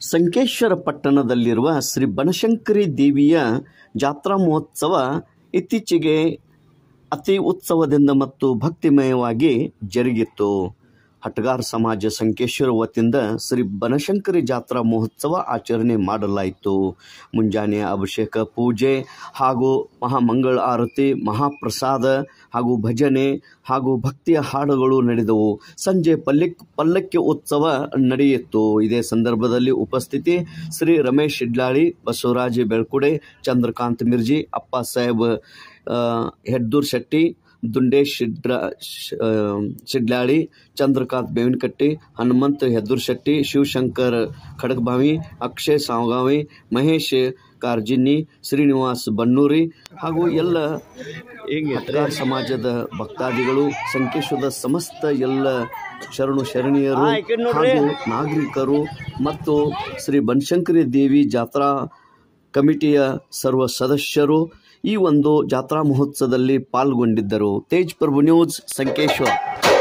ಸಂಕೇಶ್ವರ ಪಟ್ಟಣದಲ್ಲಿರುವ ಶ್ರೀ ಬನಶಂಕರಿ ದೇವಿಯ ಜಾತ್ರಾ ಮಹೋತ್ಸವ ಇತ್ತೀಚೆಗೆ ಅತಿ ಉತ್ಸವದಿಂದ ಮತ್ತು ಭಕ್ತಿಮಯವಾಗಿ ಜರುಗಿತ್ತು. ಹಟಗಾರ್ ಸಮಾಜ ಸಂಕೇಶ್ವರ ವತಿಯಿಂದ ಶ್ರೀ ಬನಶಂಕರಿ ಜಾತ್ರಾ ಮಹೋತ್ಸವ ಆಚರಣೆ ಮಾಡಲಾಯಿತು. ಮುಂಜಾನೆ ಅಭಿಷೇಕ, ಪೂಜೆ ಹಾಗೂ ಮಹಾಮಂಗಳ ಆರತಿ, ಮಹಾಪ್ರಸಾದ ಹಾಗೂ ಭಜನೆ ಹಾಗೂ ಭಕ್ತಿಯ ಹಾಡುಗಳು ನಡೆದವು. ಸಂಜೆ ಪಲ್ಲಕ್, ಪಲ್ಲಕ್ಕಿ ಉತ್ಸವ ನಡೆಯಿತು. ಇದೇ ಸಂದರ್ಭದಲ್ಲಿ ಉಪಸ್ಥಿತಿ ಶ್ರೀ ರಮೇಶ್ ಇಡ್ಲಾಳಿ ಬಸವರಾಜ ಬೆಳ್ಕುಡೆ, ಚಂದ್ರಕಾಂತ್ ಮಿರ್ಜಿ, ಅಪ್ಪ ಸಾಹೇಬ್ ಹೆಡ್ದೂರ್ ಶೆಟ್ಟಿ ದುಂಡೇಶ್ ಶಿಡ್ರ ಶಿಡ್ಲಾಳಿ ಚಂದ್ರಕಾಂತ್ ಬೇವಿನಕಟ್ಟಿ ಹನುಮಂತ್ ಹೆದ್ದೂರ್ ಶೆಟ್ಟಿ ಶಿವಶಂಕರ್ ಖಡಗ್ಭಾವಿ ಅಕ್ಷಯ್ ಸಾವಗಾವಿ ಮಹೇಶ್ ಕಾರ್ಜಿನ್ನಿ ಶ್ರೀನಿವಾಸ್ ಬನ್ನೂರಿ ಹಾಗೂ ಎಲ್ಲ ಸಮಾಜದ ಭಕ್ತಾದಿಗಳು ಸಂಕೇಶ್ವರದ ಸಮಸ್ತ ಎಲ್ಲ ಶರಣು ಶರಣೀಯರು ಹಾಗೂ ನಾಗರಿಕರು ಮತ್ತು ಶ್ರೀ ಬನಶಂಕರಿ ದೇವಿ ಜಾತ್ರಾ ಕಮಿಟಿಯ ಸರ್ವ ಸದಸ್ಯರು ಈ ಒಂದು ಜಾತ್ರಾ ಮಹೋತ್ಸವದಲ್ಲಿ ಪಾಲ್ಗೊಂಡಿದ್ದರು. ತೇಜ್ ಪ್ರಭು ನ್ಯೂಸ್ ಸಂಕೇಶ್ವರ್.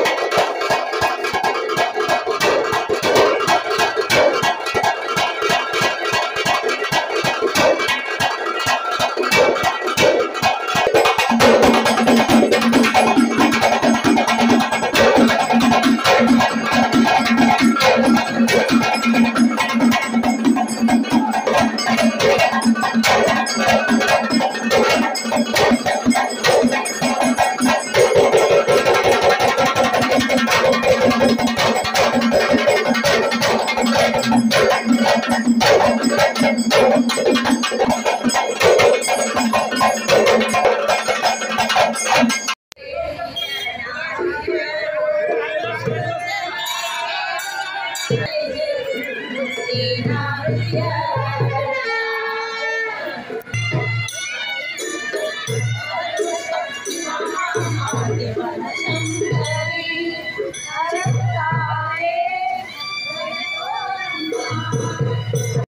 thank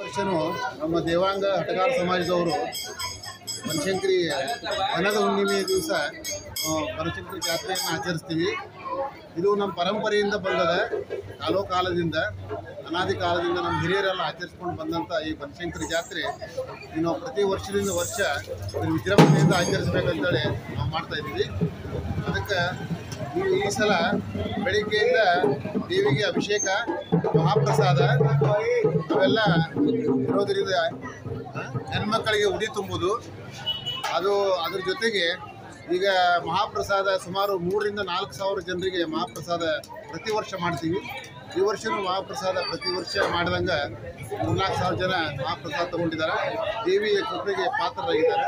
ವರ್ಷನೂ ನಮ್ಮ ದೇವಾಂಗ ಹಟಗಾರ ಸಮಾಜದವರು ಬನಶಂಕರಿ ಹಣದ ಹುಣ್ಣಿಮೆ ದಿವಸ ಬನಶಂಕರಿ ಜಾತ್ರೆಯನ್ನು ಆಚರಿಸ್ತೀವಿ. ಇದು ನಮ್ಮ ಪರಂಪರೆಯಿಂದ ಬಂದದ ಕಾಲೋ ಕಾಲದಿಂದ ಅನಾದಿ ಕಾಲದಿಂದ ನಮ್ಮ ಹಿರಿಯರೆಲ್ಲ ಆಚರಿಸ್ಕೊಂಡು ಬಂದಂಥ ಈ ಬನಶಂಕರಿ ಜಾತ್ರೆ. ಇನ್ನು ಪ್ರತಿ ವರ್ಷದಿಂದ ವರ್ಷ ವಿಜೃಂಭಣೆಯಿಂದ ಆಚರಿಸ್ಬೇಕಂತೇಳಿ ನಾವು ಮಾಡ್ತಾ ಇದ್ದೀವಿ. ಅದಕ್ಕೆ ಈ ಸಲ ಬೆಳಿಗ್ಗೆಯಿಂದ ದೇವಿಗೆ ಅಭಿಷೇಕ, ಮಹಾಪ್ರಸಾದ, ಅವೆಲ್ಲ ಇರೋದರಿಂದ ಹೆಣ್ಮಕ್ಕಳಿಗೆ ಉಡಿ ತುಂಬುದು. ಅದು ಅದ್ರ ಜೊತೆಗೆ ಈಗ ಮಹಾಪ್ರಸಾದ ಸುಮಾರು ಮೂರರಿಂದ ನಾಲ್ಕು ಸಾವಿರ ಜನರಿಗೆ ಮಹಾಪ್ರಸಾದ ಪ್ರತಿ ವರ್ಷ ಮಾಡ್ತೀವಿ. ಈ ವರ್ಷನೂ ಮಹಾಪ್ರಸಾದ ಪ್ರತಿ ವರ್ಷ ಮಾಡಿದಂಗೆ ಮೂರ್ನಾಲ್ಕು ಸಾವಿರ ಜನ ಮಹಾಪ್ರಸಾದ ತಗೊಂಡಿದ್ದಾರೆ. ದೇವಿಯ ಕೃಪೆಗೆ ಪಾತ್ರರಾಗಿದ್ದಾರೆ.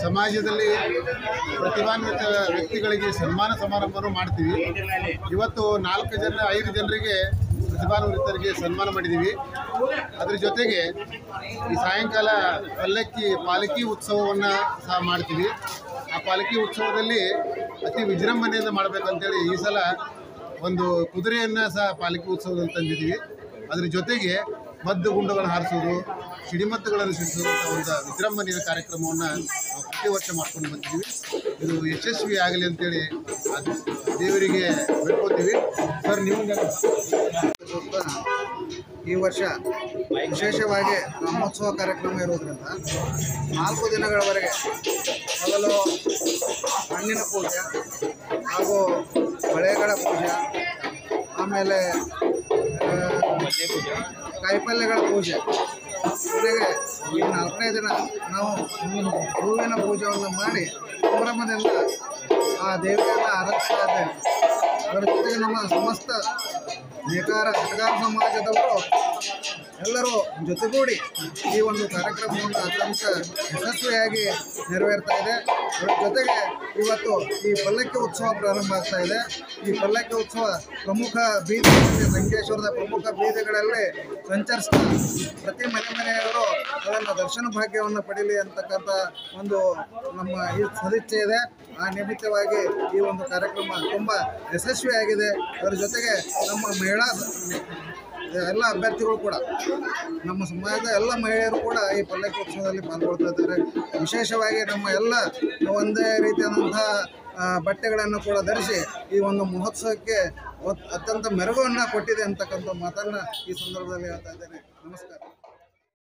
ಸಮಾಜದಲ್ಲಿ ಪ್ರತಿಭಾನ್ವಿತ ವ್ಯಕ್ತಿಗಳಿಗೆ ಸನ್ಮಾನ ಸಮಾರಂಭವನ್ನು ಮಾಡ್ತೀವಿ. ಇವತ್ತು ನಾಲ್ಕು ಜನ, ಐದು ಜನರಿಗೆ ಪ್ರತಿಭಾನ್ವಿತರಿಗೆ ಸನ್ಮಾನ ಮಾಡಿದ್ದೀವಿ ಅದ್ರ ಜೊತೆಗೆ ಈ ಸಾಯಂಕಾಲ ಪಲ್ಲಕ್ಕಿ, ಪಾಲಕಿ ಉತ್ಸವವನ್ನು ಸಹ ಮಾಡ್ತೀವಿ. ಆ ಪಾಲಕಿ ಉತ್ಸವದಲ್ಲಿ ಅತಿ ವಿಜೃಂಭಣೆಯಿಂದ ಮಾಡಬೇಕಂತೇಳಿ ಈ ಸಲ ಒಂದು ಕುದುರೆಯನ್ನು ಸಹ ಪಾಲಕಿ ಉತ್ಸವದಲ್ಲಿ ತಂದಿದ್ದೀವಿ. ಅದ್ರ ಜೊತೆಗೆ ಮದ್ದು ಗುಂಡುಗಳನ್ನು ಹಾರಿಸೋದು, ಸಿಡಿಮದ್ದುಗಳನ್ನು ಸಿಡಿಸೋದು ಅಂತ ಒಂದು ವಿಜೃಂಭಣೆಯ ಕಾರ್ಯಕ್ರಮವನ್ನು ಪ್ರತಿ ವರ್ಷ ಮಾಡ್ಕೊಂಡು ಬಂದಿದ್ದೀವಿ. ಇದು ಯಶಸ್ವಿ ಆಗಲಿ ಅಂತೇಳಿ ಅದು ದೇವರಿಗೆ ಬೇಡ್ಕೋತೀವಿ. ಸರ್ ನೀವು ಈ ವರ್ಷ ವಿಶೇಷವಾಗಿ ಬ್ರಹ್ಮೋತ್ಸವ ಕಾರ್ಯಕ್ರಮ ಇರೋದ್ರಿಂದ ನಾಲ್ಕು ದಿನಗಳವರೆಗೆ ಮೊದಲು ಹಣ್ಣಿನ ಪೂಜೆ ಹಾಗೂ ಬಳೆಗಳ ಪೂಜೆ, ಆಮೇಲೆ ಕಾಯಿಪಲ್ಯಗಳ ಪೂಜೆ. ಕೊನೆಗೆ ಈ ನಾಲ್ಕನೇ ದಿನ ನಾವು ಹೂವಿನ ಪೂಜೆಯನ್ನು ಮಾಡಿ ಸಂಭ್ರಮದಿಂದ ಆ ದೇವಿಯನ್ನು ಆರಾಧಿಸ್ತಾ ಅದರ ಜೊತೆಗೆ ನಮ್ಮ ಸಮಸ್ತ ನೇಕಾರ ಸಮಾಜದವರು ಎಲ್ಲರೂ ಜೊತೆಗೂಡಿ ಈ ಒಂದು ಕಾರ್ಯಕ್ರಮವನ್ನು ಅತ್ಯಂತ ಯಶಸ್ವಿಯಾಗಿ ನೆರವೇರ್ತಾ ಇದೆ. ಅದರ ಜೊತೆಗೆ ಇವತ್ತು ಈ ಪಲ್ಲಕ್ಕಿ ಉತ್ಸವ ಪ್ರಾರಂಭ ಆಗ್ತಾ ಇದೆ. ಈ ಪಲ್ಲಕ್ಕಿ ಉತ್ಸವ ಪ್ರಮುಖ ಬೀದಿಗಳಲ್ಲಿ ಲಂಕೇಶ್ವರದ ಪ್ರಮುಖ ಬೀದಿಗಳಲ್ಲಿ ಸಂಚರಿಸ್ತಾ ಪ್ರತಿ ಮನೆ ಮನೆಯವರು ಅದನ್ನು ದರ್ಶನ ಭಾಗ್ಯವನ್ನು ಪಡೀಲಿ ಅಂತಕ್ಕಂಥ ಒಂದು ನಮ್ಮ ಈ ಸದಿಚ್ಛೆ ಇದೆ. ಆ ನಿಮಿತ್ತವಾಗಿ ಈ ಒಂದು ಕಾರ್ಯಕ್ರಮ ತುಂಬ ಯಶಸ್ವಿಯಾಗಿದೆ. ಅದರ ಜೊತೆಗೆ ನಮ್ಮ ಮಹಿಳಾ ಎಲ್ಲ ಅಭ್ಯರ್ಥಿಗಳು ಕೂಡ, ನಮ್ಮ ಸಮಾಜದ ಎಲ್ಲ ಮಹಿಳೆಯರು ಕೂಡ ಈ ಪಲ್ಲಕ್ಕಿ ಉತ್ಸವದಲ್ಲಿ ಪಾಲ್ಗೊಳ್ತಾ ಇದ್ದಾರೆ. ವಿಶೇಷವಾಗಿ ನಮ್ಮ ಎಲ್ಲ ಒಂದೇ ರೀತಿಯಾದಂತಹ ಬಟ್ಟೆಗಳನ್ನು ಕೂಡ ಧರಿಸಿ ಈ ಒಂದು ಮಹೋತ್ಸವಕ್ಕೆ ಅತ್ಯಂತ ಮೆರುಗನ್ನು ಕೊಟ್ಟಿದೆ ಅಂತಕ್ಕಂಥ ಮಾತನ್ನು ಈ ಸಂದರ್ಭದಲ್ಲಿ ಹೇಳ್ತಾ ಇದ್ದೇನೆ. ನಮಸ್ಕಾರ.